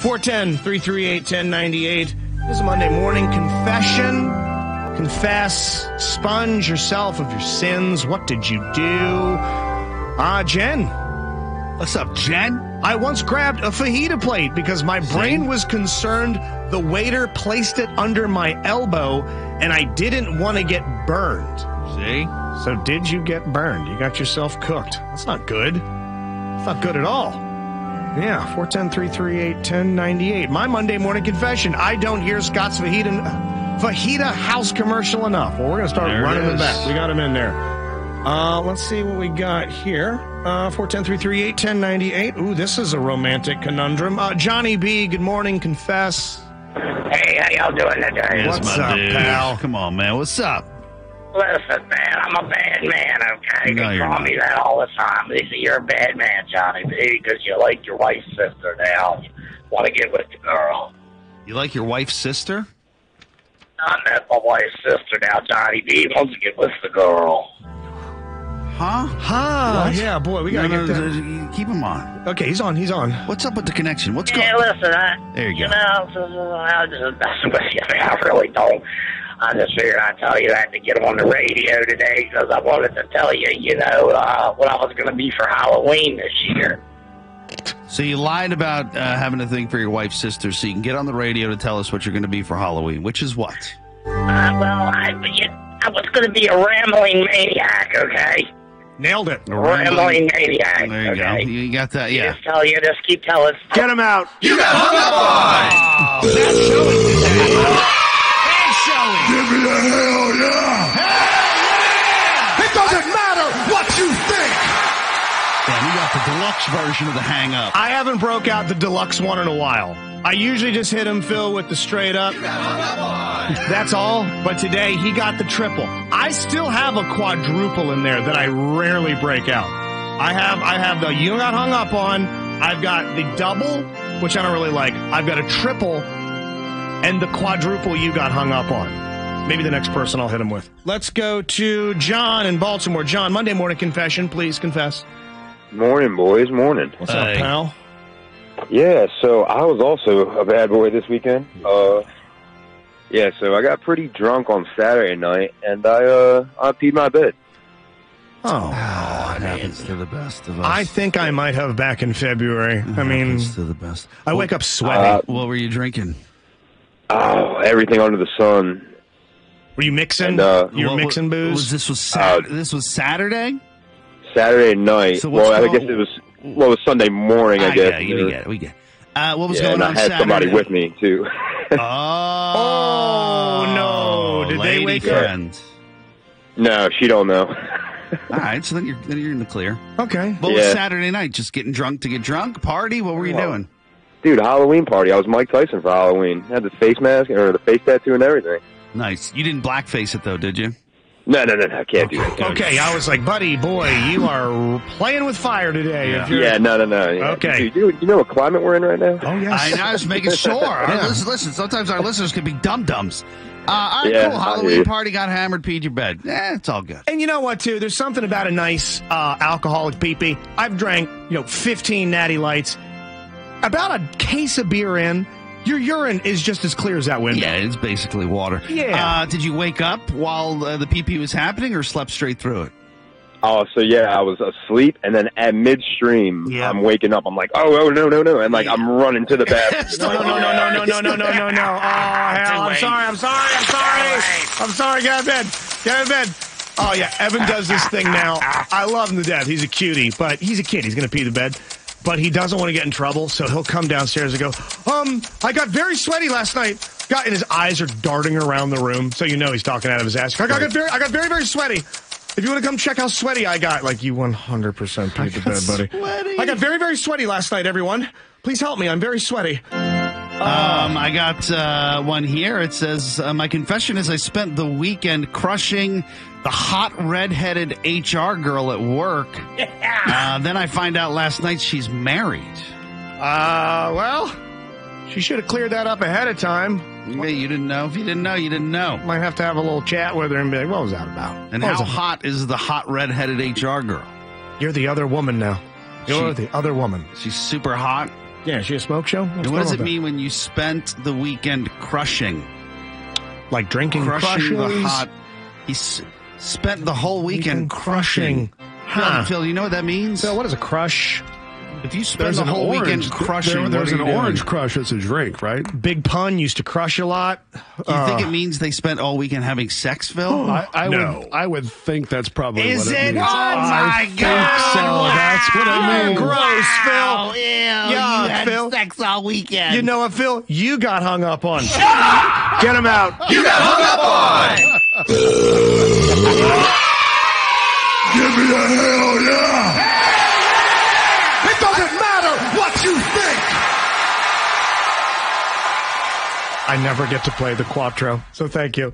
410 338 1098. This is Monday morning confession. Confess, sponge yourself of your sins. What did you do? Ah, Jen. What's up, Jen? I once grabbed a fajita plate because my brain was concerned the waiter placed it under my elbow and I didn't want to get burned. See? So, did you get burned? You got yourself cooked. That's not good. That's not good at all. Yeah, 410 338 1098. My Monday morning confession. I don't hear Scott's Fajita, Fajita house commercial enough. Well, we're going to start There it running them is. back. We got them in there. Uh, let's see what we got here. Uh, 410 338 1098. Ooh, this is a romantic conundrum. Uh, Johnny B, good morning. Confess. Hey, how y'all doing today? What's up, dude. pal? Come on, man. What's up? Listen, man, I'm a bad man, okay? No, you you're call not. me that all the time. They say you're a bad man, Johnny B, because you like your wife's sister now. You want to get with the girl. You like your wife's sister? I met my wife's sister now, Johnny B. wants to get with the girl. Huh? Huh? Yeah, boy, we got to No, get no, that. no, Keep him on. Okay, he's on. He's on. What's up with the connection? What's Yeah, going listen, I, There you you go. know, so- so I was just messing with you. I, I really don't. I just figured I'd tell you I had to get on the radio today because I wanted to tell you, you know, uh, what I was going to be for Halloween this year. So you lied about uh, having a thing for your wife's sister so you can get on the radio to tell us what you're going to be for Halloween, which is what? Uh, well, I, I was going to be a rambling maniac, okay? Nailed it. A Rambling maniac. There you okay? go. You got that? Yeah. Just tell you, just keep telling. Us. Get him out. You got hung up on! Oh, bad showing today. Bad showing. Give me a hell yeah! It doesn't matter what you think. Yeah, we got the deluxe version of the hang up. I haven't broke out the deluxe one in a while. I usually just hit him, Phil, with the straight up. That's all. But today he got the triple. I still have a quadruple in there that I rarely break out. I have I have the you got hung up on. I've got the double, which I don't really like. I've got a triple and the quadruple you got hung up on. Maybe the next person I'll hit him with. Let's go to John in Baltimore. John, Monday morning confession. Please confess. Morning, boys. Morning. What's up, pal? Yeah, so I was also a bad boy this weekend. Uh, yeah, so I got pretty drunk on Saturday night, and I uh, I peed my bed. Oh. Oh, it happens to the best of us. I think I might have back in February. It I mean, to the best. I wake up sweaty. Uh, What were you drinking? Oh, everything under the sun. Were you mixing? and, uh, you were What- mixing what- booze. Was this was Sat- Uh, this was Saturday? Saturday night. So what's well, I guess it was. Well, it was Sunday morning. I Ah, guess. yeah, you we get it. We get. It. Uh, what was yeah, going and on I had Saturday? somebody with me too. Oh, Oh, no. Did they lady wake up? no, she don't know. All right, so then you're then you're in the clear. okay. What was Saturday night? Just getting drunk to get drunk? Party? What were you Well, doing? Dude, Halloween party. I was Mike Tyson for Halloween. had the face mask or the face tattoo and everything. Nice. You didn't blackface it though, did you? No, no, no, no I can't do that. Okay, I was like, buddy, boy, you are playing with fire today. Yeah. Yeah, no, no, no. Yeah. Okay. Dude, you, you know what climate we're in right now? Oh yes. I know. I was making sure. Yeah. listen, listen, sometimes our listeners could be dum dums. Uh, all right, Yeah, cool. I hear Halloween party got hammered, peed your bed. Eh, it's all good. And you know what, too? There's something about a nice uh, alcoholic pee-pee. I've drank, you know, 15 natty lights. About a case of beer in, your urine is just as clear as that window. Yeah, it's basically water. Yeah. Uh, did you wake up while uh, the PP was happening, or slept straight through it? Oh, so yeah, I was asleep, and then at midstream, Yeah. I'm waking up. I'm like, oh, oh, no, no, no, and like I'm running to the bathroom. No, no, no, no, no, no, no, no, no, no. Oh, hell, I'm sorry, I'm sorry, I'm sorry. I'm sorry, get out of bed. Get out of bed. Oh, yeah, Evan does this thing now. I love him to death. He's a cutie, but he's a kid. He's going to pee the bed. But he doesn't want to get in trouble, so he'll come downstairs and go, um, I got very sweaty last night. Got, and his eyes are darting around the room, so you know he's talking out of his ass. I got, I got very, I got very, very sweaty. If you want to come check how sweaty I got, like you 100% peed the bed, buddy. sweaty. I got very, very sweaty last night, everyone. Please help me. I'm very sweaty. Um, I got uh, one here. It says, uh, My confession is I spent the weekend crushing the hot redheaded HR girl at work. Uh, then I find out last night she's married. Uh, well, she should have cleared that up ahead of time. Yeah, you didn't know. If you didn't know, you didn't know. Might have to have a little chat with her and be like, what was that about? And What how hot is the hot redheaded HR girl? You're the other woman now. You're She- the other woman. She's super hot. Yeah, is she a smoke show? What's And what does it mean when you spent the weekend crushing? Like drinking crushing the hot. He s- spent the whole weekend, Weekend crushing. crushing. Huh. Phil, you know what that means? Phil, what is a crush? if you spend There's the whole orange. weekend crushing, there- what there's are an you doing? orange crush. It's a drink, right? Big Pun used to crush a lot. Do you think Uh, it means they spent all weekend having sex, Phil? I, I No. would. I would think that's probably Is what it, it? means. Oh, I my think God. so. That's what it You're means. gross, Phil. ew, Yuck, you Phil. sex all weekend. You know what, Phil? You got hung up on. Up! Get him out. You got hung up on! Give me a hell yeah! It doesn't matter what you think. I never get to play the Quattro, so thank you.